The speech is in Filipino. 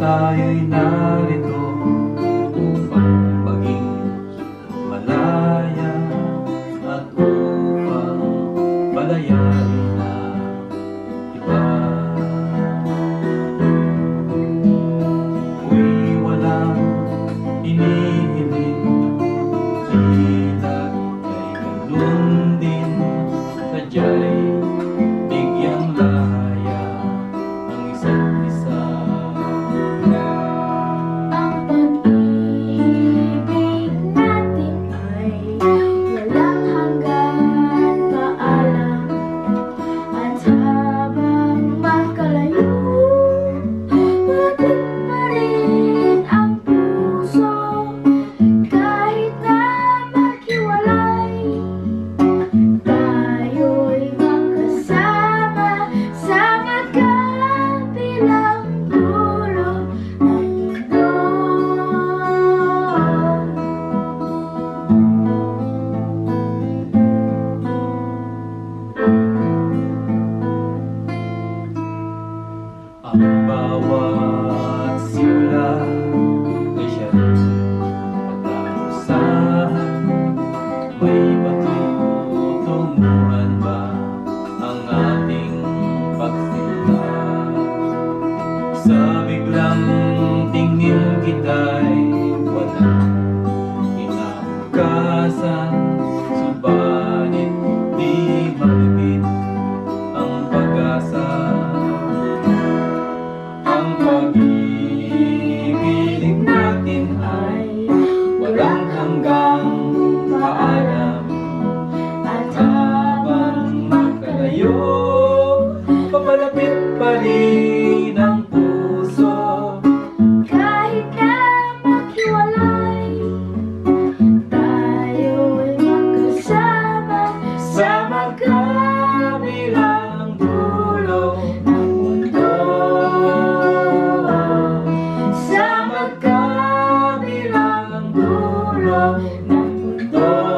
tayo'y narito upang maging malaya at upang balayain ang iba. Uy, walang inihiling ilag kay ganun din ang tingin kita'y walang inabukasan Subanit di malibit ang pag-asa. Ang pag-ibig Oh.